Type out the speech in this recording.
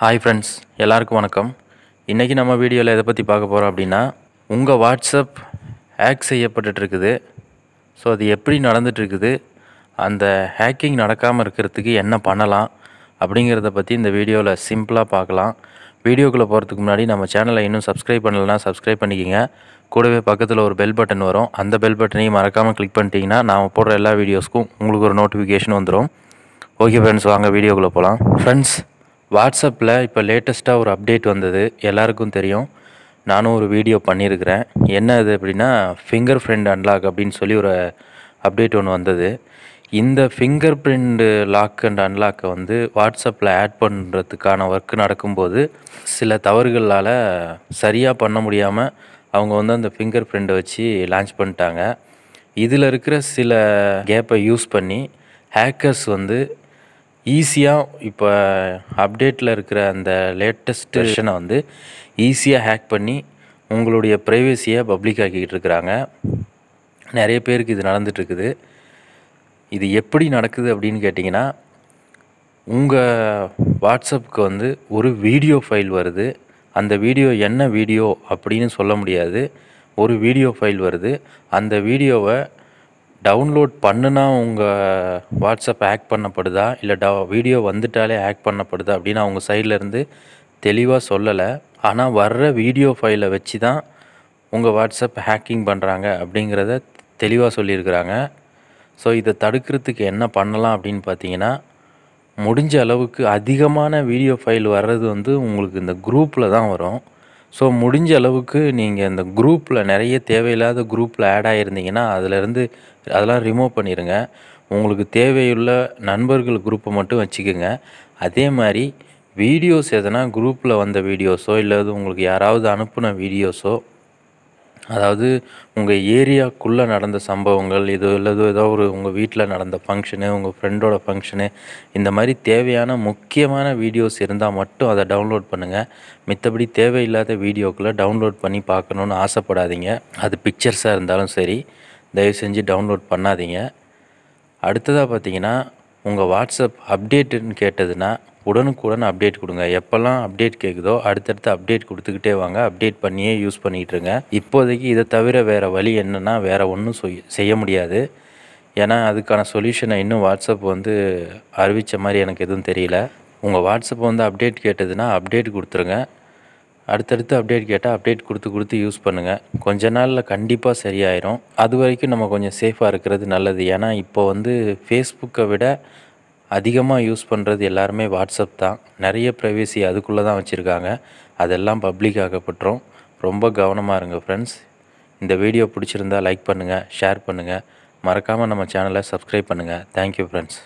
Hi friends எல்லாருக்கும் வணக்கம். இன்றைக்கி நம்ம வீடியோவில் எதை பற்றி பார்க்க போகிறோம் அப்படின்னா உங்கள் வாட்ஸ்அப் ஹேக் செய்யப்பட்டுட்டுருக்குது. ஸோ அது எப்படி நடந்துகிட்ருக்குது அந்த ஹேக்கிங் நடக்காமல் இருக்கிறதுக்கு என்ன பண்ணலாம்? அப்படிங்கிறத பற்றி இந்த வீடியோவில் சிம்பிளாக பார்க்கலாம். வீடியோக்குள்ளே போகிறதுக்கு முன்னாடி நம்ம சேனலை இன்னும் சப்ஸ்கிரைப் பண்ணலைன்னா சப்ஸ்கிரைப் பண்ணிக்கோங்க. கூடவே பக்கத்தில் ஒரு பெல் பட்டன் வரும். அந்த பெல் பட்டனையும் மறக்காமல் கிளிக் பண்ணிட்டீங்கன்னா நாம் போடுற எல்லா வீடியோஸ்க்கும் உங்களுக்கு ஒரு நோட்டிஃபிகேஷன் வந்துடும் ஓகே ஃப்ரெண்ட்ஸ் வாங்க வீடியோக்குள்ளே போகலாம் ஃப்ரெண்ட்ஸ் வாட்ஸ்அப்பில் இப்போ லேட்டஸ்ட்டாக ஒரு அப்டேட் வந்தது எல்லாருக்கும் தெரியும். நானும் ஒரு வீடியோ பண்ணியிருக்கிறேன். என்ன அது அப்படின்னா ஃபிங்கர் பிரிண்ட் அன்லாக் அப்படின்னு சொல்லி ஒரு அப்டேட் ஒன்று வந்தது. இந்த ஃபிங்கர் பிரிண்ட் லாக் அண்ட் அன்லாக்கை வந்து வாட்ஸ்அப்பில் ஆட் பண்ணுறதுக்கான ஒர்க் நடக்கும்போது சில தவறுகளால் சரியாக பண்ண முடியாமல் அவங்க வந்து அந்த ஃபிங்கர் பிரிண்ட்டை வச்சு லான்ச் பண்ணிட்டாங்க. இதில் இருக்கிற சில கேப்பை யூஸ் பண்ணி ஹேக்கர்ஸ் வந்து ஈஸியாக இப்போ அப்டேட்டில் இருக்கிற அந்த லேட்டஸ்ட் வெர்ஷனை வந்து ஈஸியாக ஹேக் பண்ணி உங்களுடைய ப்ரைவசியை பப்ளிக் ஆக்கிக்கிட்டு இருக்கிறாங்க. நிறைய பேருக்கு இது நடந்துட்டுருக்குது. இது எப்படி நடக்குது அப்படின்னு கேட்டிங்கன்னா உங்கள் வாட்ஸ்அப்புக்கு வந்து ஒரு வீடியோ ஃபைல் வருது. அந்த வீடியோ என்ன வீடியோ அப்படின்னு சொல்ல முடியாது. ஒரு வீடியோ ஃபைல் வருது. அந்த வீடியோவை டவுன்லோட் பண்ணுனா உங்கள் வாட்ஸ்அப் ஹேக் பண்ணப்படுதா? இல்லை ட வீடியோ வந்துட்டாலே ஹேக் பண்ணப்படுதா? அப்படின்னு அவங்க சைட்லேருந்து தெளிவாக சொல்லலை. ஆனால் வர்ற வீடியோ ஃபைலை வச்சு தான் உங்கள் வாட்ஸ்அப் ஹேக்கிங் பண்ணுறாங்க அப்படிங்கிறத தெளிவாக சொல்லியிருக்கிறாங்க. ஸோ இதை தடுக்கிறதுக்கு என்ன பண்ணலாம் அப்படின்னு பார்த்தீங்கன்னா முடிஞ்ச அளவுக்கு அதிகமான வீடியோ ஃபைல் வர்றது வந்து உங்களுக்கு இந்த குரூப்பில் தான் வரும். ஸோ முடிஞ்ச அளவுக்கு நீங்கள் இந்த குரூப்பில் நிறைய தேவையில்லாத குரூப்பில் ஆட் ஆகிருந்தீங்கன்னா அதிலேருந்து அதெல்லாம் ரிமூவ் பண்ணிடுங்க உங்களுக்கு தேவையுள்ள நண்பர்கள் குரூப்பை மட்டும் வச்சுக்கோங்க. அதே மாதிரி வீடியோஸ் எதனா குரூப்பில் வந்த வீடியோஸோ இல்லை உங்களுக்கு யாராவது அனுப்பின வீடியோஸோ அதாவது உங்கள் ஏரியாக்குள்ளே நடந்த சம்பவங்கள் இது இல்லது ஏதோ ஒரு உங்கள் வீட்டில் நடந்த ஃபங்க்ஷனு உங்கள் ஃப்ரெண்டோட ஃபங்க்ஷனு இந்த மாதிரி தேவையான முக்கியமான வீடியோஸ் இருந்தால் மட்டும் அதை டவுன்லோட் பண்ணுங்கள் மித்தபடி தேவையில்லாத வீடியோக்களை டவுன்லோட் பண்ணி பார்க்கணுன்னு ஆசைப்படாதீங்க. அது பிக்சர்ஸாக இருந்தாலும் சரி தயவு செஞ்சு டவுன்லோட் பண்ணாதீங்க. அடுத்ததாக பார்த்தீங்கன்னா உங்கள் வாட்ஸ்அப் அப்டேட்டுன்னு கேட்டதுன்னா உடனுக்குடன் அப்டேட் கொடுங்க. எப்போல்லாம் அப்டேட் கேட்குதோ அடுத்தடுத்து அப்டேட் கொடுத்துக்கிட்டே வாங்க. அப்டேட் பண்ணியே யூஸ் பண்ணிகிட்ருங்க இப்போதைக்கு இதை தவிர வேறு வழி என்னென்னா வேறு ஒன்றும் செய்ய முடியாது. ஏன்னா அதுக்கான சொல்யூஷனை இன்னும் வாட்ஸ்அப் வந்து அறிவித்த மாதிரி எனக்கு எதுவும் தெரியல. உங்கள் வாட்ஸ்அப் வந்து அப்டேட் கேட்டதுன்னா அப்டேட் கொடுத்துருங்க. அடுத்தடுத்து அப்டேட் கேட்டால் அப்டேட் கொடுத்து கொடுத்து யூஸ் பண்ணுங்கள் கொஞ்ச நாளில் கண்டிப்பாக சரியாயிரும். அது வரைக்கும் நம்ம கொஞ்சம் சேஃபாக இருக்கிறது நல்லது. ஏன்னா இப்போ வந்து ஃபேஸ்புக்கை விட அதிகமாக யூஸ் பண்ணுறது எல்லாருமே வாட்ஸ்அப் தான். நிறைய ப்ரைவேசி அதுக்குள்ளே தான் வச்சுருக்காங்க. அதெல்லாம் பப்ளிக் ஆகப்பட்டுரும் ரொம்ப கவனமாக இருங்க ஃப்ரெண்ட்ஸ் இந்த வீடியோ பிடிச்சிருந்தா லைக் பண்ணுங்கள் ஷேர் பண்ணுங்கள் மறக்காமல் நம்ம சேனலை சப்ஸ்கிரைப் பண்ணுங்கள் தேங்க்யூ ஃப்ரெண்ட்ஸ்